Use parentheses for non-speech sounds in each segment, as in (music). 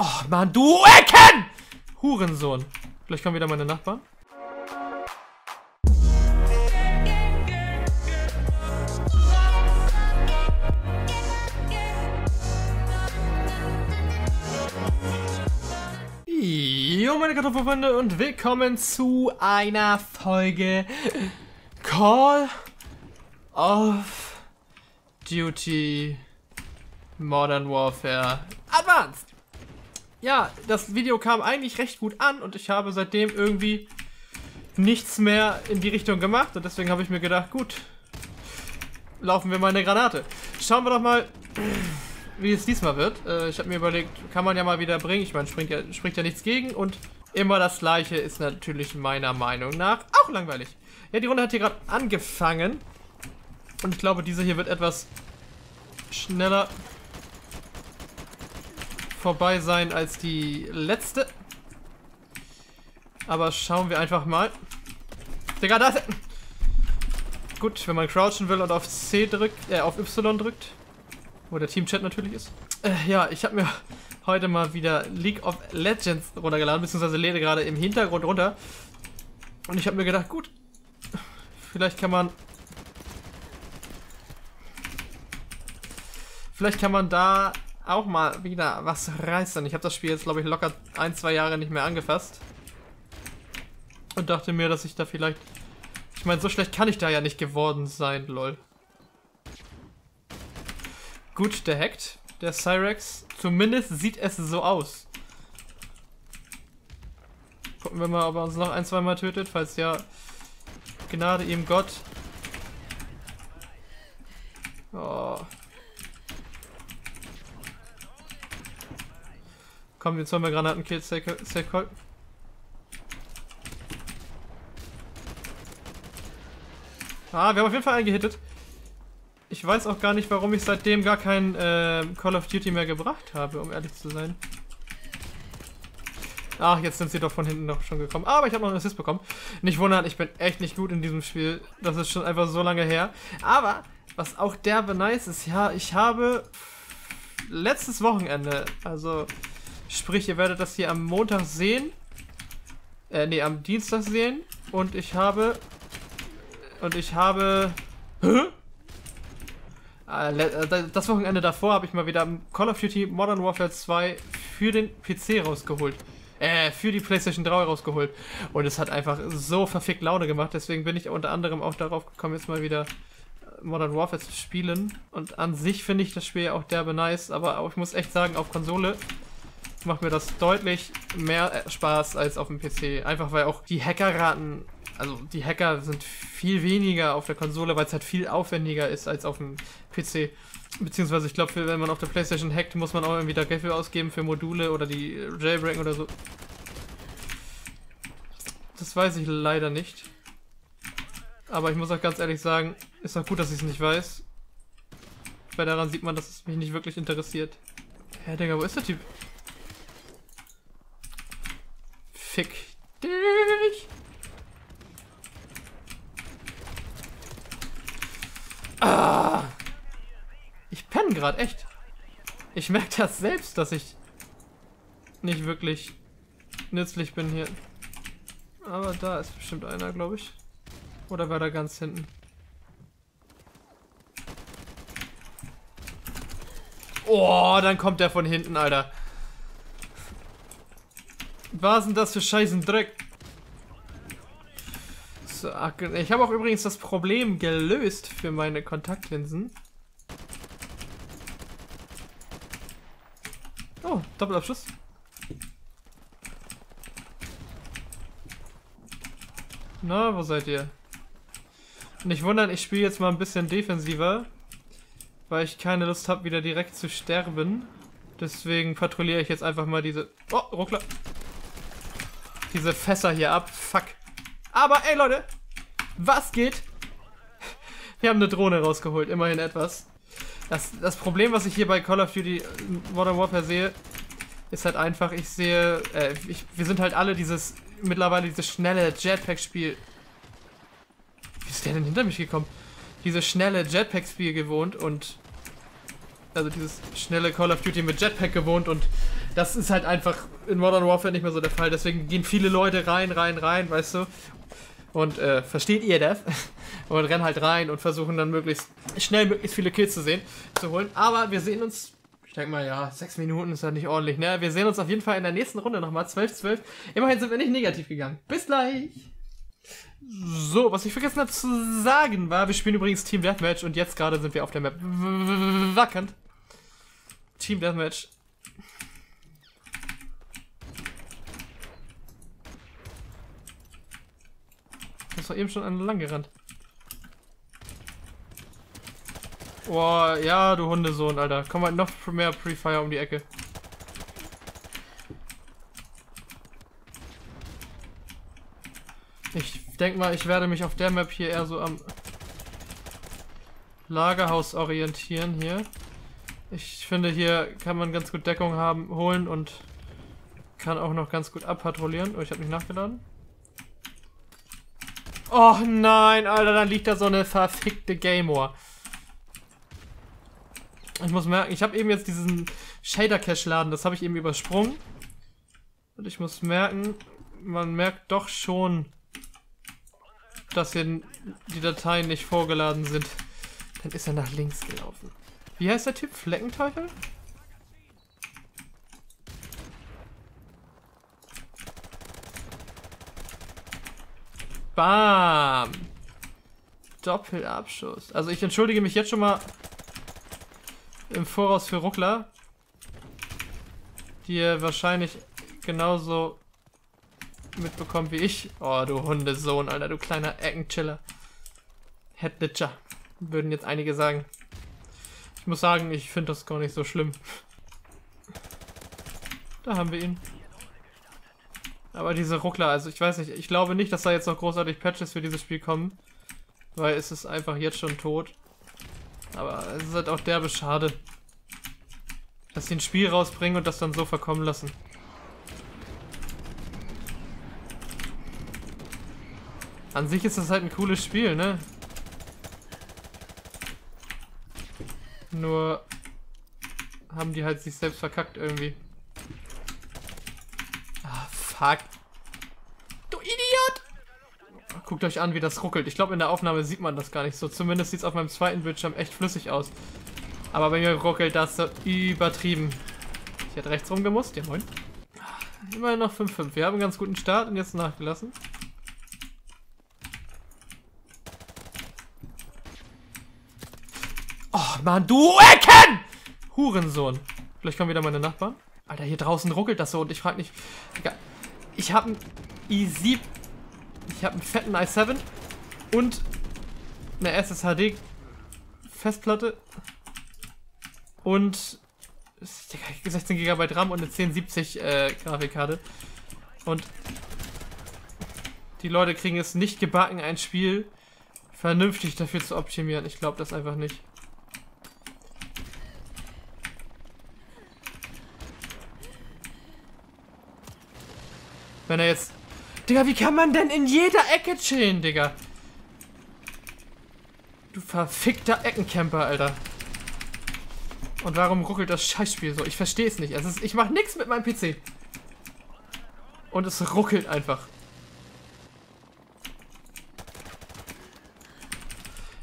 Oh, Mann, du Ecken! Hurensohn. Vielleicht kommen wieder meine Nachbarn. Jo, meine Kartoffelfreunde und willkommen zu einer Folge Call of Duty Modern Warfare Advanced. Ja, das Video kam eigentlich recht gut an und ich habe seitdem irgendwie nichts mehr in die Richtung gemacht und deswegen habe ich mir gedacht, gut, laufen wir mal eine Granate. Schauen wir doch mal, (clears throat) wie es diesmal wird. Äh, ich habe mir überlegt, kann man ja mal wieder bringen. Ich meine, spricht ja, spricht ja nichts gegen und immer das gleiche ist natürlich meiner Meinung nach auch langweilig. Ja, die Runde hat hier gerade angefangen und ich glaube, diese hier wird etwas schneller vorbei sein als die letzte. Aber schauen wir einfach mal. Digga, das... Gut, wenn man crouchen will und auf C drückt, äh, auf Y drückt, wo der Teamchat natürlich ist. Äh, ja, ich habe mir heute mal wieder League of Legends runtergeladen, beziehungsweise lede gerade im Hintergrund runter. Und ich habe mir gedacht, gut, vielleicht kann man... Vielleicht kann man da auch mal wieder was reißen. Ich habe das Spiel jetzt, glaube ich, locker ein, zwei Jahre nicht mehr angefasst. Und dachte mir, dass ich da vielleicht... Ich meine, so schlecht kann ich da ja nicht geworden sein, lol. Gut, der hackt, der Cyrex. Zumindest sieht es so aus. Gucken wir mal, ob er uns noch ein, zwei Mal tötet. Falls ja, Gnade ihm Gott. Oh. Komm, jetzt haben wir Granatenkills, Sekol. Ah, wir haben auf jeden Fall einen gehittet. Ich weiß auch gar nicht, warum ich seitdem gar kein äh, Call of Duty mehr gebracht habe, um ehrlich zu sein. Ach, jetzt sind sie doch von hinten noch schon gekommen. Aber ich habe noch einen Assist bekommen. Nicht wundern, ich bin echt nicht gut in diesem Spiel. Das ist schon einfach so lange her. Aber, was auch derbe nice ist, ja, ich habe letztes Wochenende, also sprich, ihr werdet das hier am Montag sehen. Äh, nee, am Dienstag sehen. Und ich habe... Und ich habe... Hä? Äh, äh, das Wochenende davor habe ich mal wieder Call of Duty Modern Warfare 2 für den PC rausgeholt. Äh, für die PlayStation 3 rausgeholt. Und es hat einfach so verfickt Laune gemacht. Deswegen bin ich unter anderem auch darauf gekommen, jetzt mal wieder Modern Warfare zu spielen. Und an sich finde ich das Spiel auch derbe nice. Aber ich muss echt sagen, auf Konsole macht mir das deutlich mehr Spaß als auf dem PC. Einfach weil auch die Hackerraten also die Hacker sind viel weniger auf der Konsole, weil es halt viel aufwendiger ist als auf dem PC. Beziehungsweise ich glaube, wenn man auf der Playstation hackt, muss man auch irgendwie da Geld für ausgeben für Module oder die Jailbreaken oder so. Das weiß ich leider nicht. Aber ich muss auch ganz ehrlich sagen, ist auch gut, dass ich es nicht weiß. Weil daran sieht man, dass es mich nicht wirklich interessiert. Hä, Digga, wo ist der Typ? Fick dich! Ah! Ich penne gerade, echt. Ich merke das selbst, dass ich nicht wirklich nützlich bin hier. Aber da ist bestimmt einer, glaube ich. Oder war da ganz hinten? Oh, dann kommt der von hinten, Alter. Was sind das für scheißen Dreck? Ich habe auch übrigens das Problem gelöst für meine Kontaktlinsen. Oh, Doppelabschluss. Na, wo seid ihr? Nicht wundern, ich spiele jetzt mal ein bisschen defensiver, weil ich keine Lust habe, wieder direkt zu sterben. Deswegen patrouilliere ich jetzt einfach mal diese... Oh, Ruckler. Diese Fässer hier ab. Fuck. Aber, ey Leute, was geht? Wir haben eine Drohne rausgeholt, immerhin etwas. Das, das Problem, was ich hier bei Call of Duty Modern Warfare sehe, ist halt einfach, ich sehe, äh, ich, wir sind halt alle dieses, mittlerweile dieses schnelle Jetpack-Spiel. Wie ist der denn hinter mich gekommen? Dieses schnelle Jetpack-Spiel gewohnt und, also dieses schnelle Call of Duty mit Jetpack gewohnt und Das ist halt einfach in Modern Warfare nicht mehr so der Fall. Deswegen gehen viele Leute rein, rein, rein, weißt du. Und äh, versteht ihr das? (laughs) Und rennen halt rein und versuchen dann möglichst schnell möglichst viele Kills zu sehen, zu holen. Aber wir sehen uns, ich denke mal, ja, sechs Minuten ist ja nicht ordentlich, ne? Wir sehen uns auf jeden Fall in der nächsten Runde nochmal, 12-12. Immerhin sind wir nicht negativ gegangen. Bis gleich! So, was ich vergessen habe zu sagen war, wir spielen übrigens Team Deathmatch und jetzt gerade sind wir auf der Map wackernd. Team Deathmatch. Das war eben schon an lang gerannt. Boah, ja, du Hundesohn, Alter. Komm mal noch mehr Pre-Fire um die Ecke. Ich denke mal, ich werde mich auf der Map hier eher so am Lagerhaus orientieren hier. Ich finde, hier kann man ganz gut Deckung haben, holen und kann auch noch ganz gut abpatrouillieren. Oh, ich habe mich nachgeladen. Oh nein, Alter, dann liegt da so eine verfickte Gamor. Ich muss merken, ich habe eben jetzt diesen Shader Cache laden, das habe ich eben übersprungen. Und ich muss merken, man merkt doch schon, dass hier die Dateien nicht vorgeladen sind. Dann ist er nach links gelaufen. Wie heißt der Typ? Fleckenteufel? Bam! Doppelabschuss. Also ich entschuldige mich jetzt schon mal im Voraus für Ruckler, die ihr wahrscheinlich genauso mitbekommt wie ich. Oh, du Hundesohn, Alter, du kleiner Eckenchiller. Headlitcher, würden jetzt einige sagen. Ich muss sagen, ich finde das gar nicht so schlimm. Da haben wir ihn. Aber diese Ruckler, also ich weiß nicht, ich glaube nicht, dass da jetzt noch großartig Patches für dieses Spiel kommen. Weil es ist einfach jetzt schon tot. Aber es ist halt auch derbe schade. Dass sie ein Spiel rausbringen und das dann so verkommen lassen. An sich ist das halt ein cooles Spiel, ne? Nur haben die halt sich selbst verkackt irgendwie. Fuck. Du Idiot! Guckt euch an, wie das ruckelt. Ich glaube, in der Aufnahme sieht man das gar nicht so. Zumindest sieht es auf meinem zweiten Bildschirm echt flüssig aus. Aber bei mir ruckelt das so übertrieben. Ich hätte rechts rumgemusst. Ja, moin. Immerhin noch 5-5. Wir haben einen ganz guten Start und jetzt nachgelassen. Mann, du Ecken! Hurensohn. Vielleicht kommen wieder meine Nachbarn. Alter, hier draußen ruckelt das so und ich frage mich... Ich habe einen i7... Ich habe einen fetten i7 und eine SSHD Festplatte und 16 GB RAM und eine 1070 äh, Grafikkarte. Und die Leute kriegen es nicht gebacken, ein Spiel vernünftig dafür zu optimieren. Ich glaube das einfach nicht. Wenn er jetzt... Digga, wie kann man denn in jeder Ecke chillen, Digga? Du verfickter Eckencamper, Alter. Und warum ruckelt das Scheißspiel so? Ich verstehe es nicht. Ist, ich mache nichts mit meinem PC. Und es ruckelt einfach.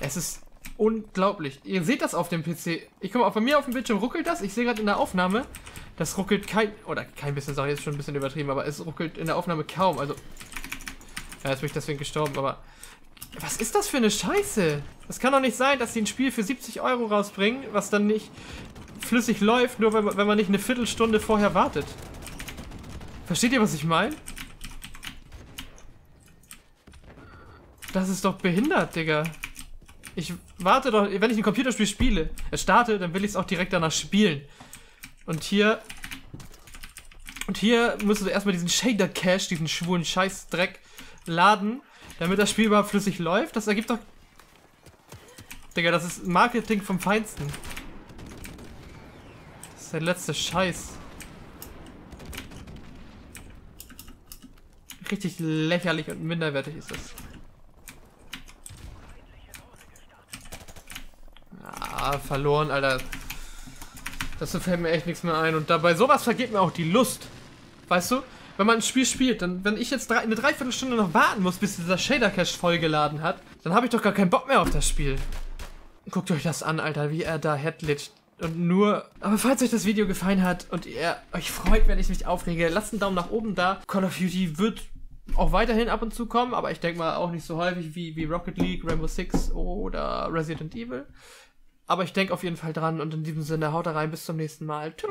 Es ist unglaublich. Ihr seht das auf dem PC. Ich komme auch bei mir auf dem Bildschirm ruckelt das. Ich sehe gerade in der Aufnahme, das ruckelt kein, oder kein bisschen, sorry, ist schon ein bisschen übertrieben, aber es ruckelt in der Aufnahme kaum. Also, ja, jetzt bin ich deswegen gestorben, aber was ist das für eine Scheiße? Das kann doch nicht sein, dass die ein Spiel für 70 Euro rausbringen, was dann nicht flüssig läuft, nur wenn, wenn man nicht eine Viertelstunde vorher wartet. Versteht ihr, was ich meine? Das ist doch behindert, Digga. Ich warte doch, wenn ich ein Computerspiel spiele, es starte, dann will ich es auch direkt danach spielen. Und hier... Und hier musst du erstmal diesen Shader Cache, diesen schwulen Scheißdreck laden, damit das Spiel überhaupt flüssig läuft. Das ergibt doch... Digga, das ist Marketing vom Feinsten. Das ist der letzte Scheiß. Richtig lächerlich und minderwertig ist das. Verloren, Alter. Das fällt mir echt nichts mehr ein. Und dabei sowas vergeht mir auch die Lust. Weißt du? Wenn man ein Spiel spielt, dann, wenn ich jetzt drei, eine Dreiviertelstunde noch warten muss, bis dieser Shader Cache vollgeladen hat, dann habe ich doch gar keinen Bock mehr auf das Spiel. Guckt euch das an, Alter, wie er da headlitscht. Und nur. Aber falls euch das Video gefallen hat und ihr euch freut, wenn ich mich aufrege, lasst einen Daumen nach oben da. Call of Duty wird auch weiterhin ab und zu kommen, aber ich denke mal auch nicht so häufig wie, wie Rocket League, Rainbow Six oder Resident Evil. Aber ich denke auf jeden Fall dran und in diesem Sinne haut rein, bis zum nächsten Mal. Tschüss.